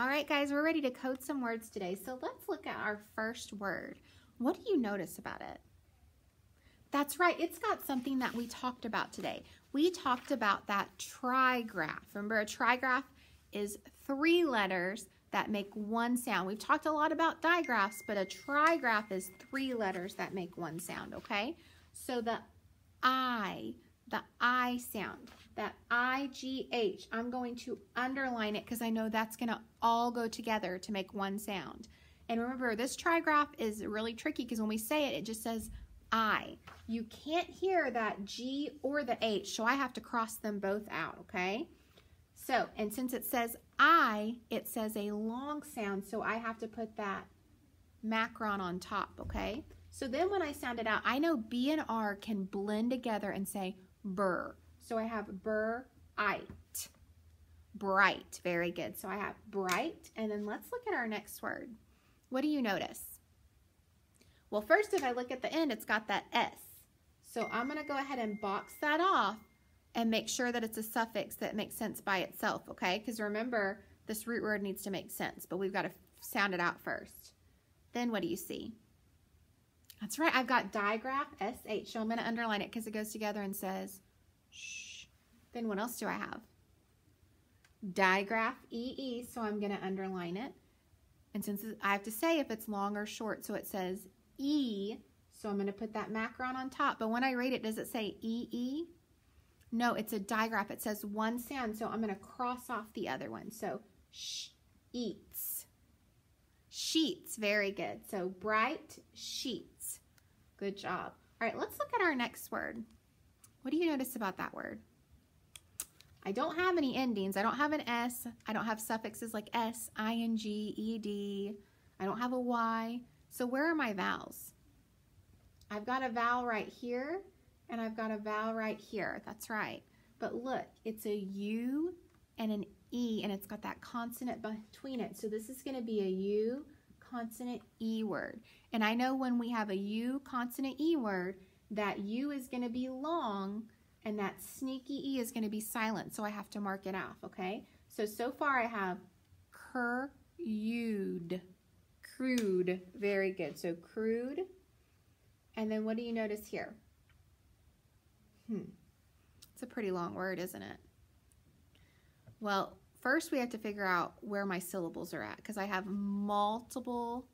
All right, guys, we're ready to code some words today. So let's look at our first word. What do you notice about it? That's right, it's got something that we talked about today. We talked about that trigraph. Remember, a trigraph is three letters that make one sound. We've talked a lot about digraphs, but a trigraph is three letters that make one sound, okay? So the I, the I sound, that I-G-H, I'm going to underline it because I know that's going to all go together to make one sound. And remember, this trigraph is really tricky because when we say it, it just says I. You can't hear that G or the H, so I have to cross them both out, okay? So, and since it says I, it says a long sound, so I have to put that macron on top, okay? So then when I sound it out, I know B and R can blend together and say burr. So I have burr-ite. Bright, very good. So I have bright, and then let's look at our next word. What do you notice? Well, first, if I look at the end, it's got that S. So I'm gonna go ahead and box that off and make sure that it's a suffix that makes sense by itself, okay? Because remember, this root word needs to make sense, but we've got to sound it out first. Then what do you see? That's right, I've got digraph, S-H, so I'm going to underline it because it goes together and says, shh. Then what else do I have? Digraph, E-E, so I'm going to underline it. And since I have to say if it's long or short, so it says E, so I'm going to put that macron on top. But when I read it, does it say E-E? No, it's a digraph. It says one sound, so I'm going to cross off the other one. So, sh, eats. Sheets, very good. So, bright sheets. Good job. All right, let's look at our next word. What do you notice about that word? I don't have any endings. I don't have an S. I don't have suffixes like S, ing, ed. I don't have a Y. So where are my vowels? I've got a vowel right here and I've got a vowel right here. That's right. But look, it's a U and an E, and it's got that consonant between it. So this is going to be a U consonant E word. And I know when we have a U consonant E word, that U is going to be long, and that sneaky E is going to be silent. So I have to mark it off, okay? So, so far I have crude. Crude. Very good. So crude. And then what do you notice here? Hmm. It's a pretty long word, isn't it? Well, first we have to figure out where my syllables are at because I have multiple,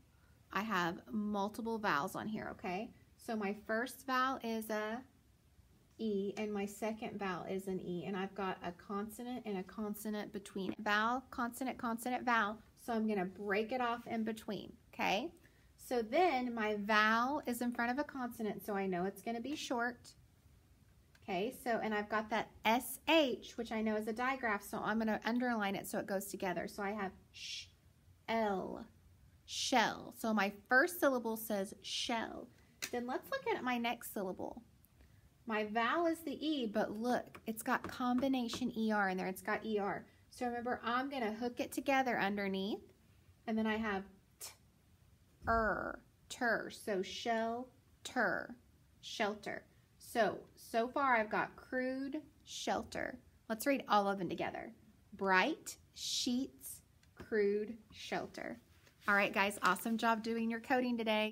I have multiple vowels on here, okay? So my first vowel is a E and my second vowel is an E and I've got a consonant and a consonant between Vowel, consonant, consonant, vowel. So I'm going to break it off in between, okay? So then my vowel is in front of a consonant, so I know it's going to be short. Okay, so, and I've got that SH, which I know is a digraph, so I'm going to underline it so it goes together. So I have sh, L, shell. So my first syllable says shell. Then let's look at my next syllable. My vowel is the E, but look, it's got combination ER in there. It's got ER. So remember, I'm going to hook it together underneath, and then I have t, er, ter. So shell, ter, shelter. So, so far I've got crude, shelter. Let's read all of them together. Bright, sheets, crude, shelter. All right, guys, awesome job doing your coding today.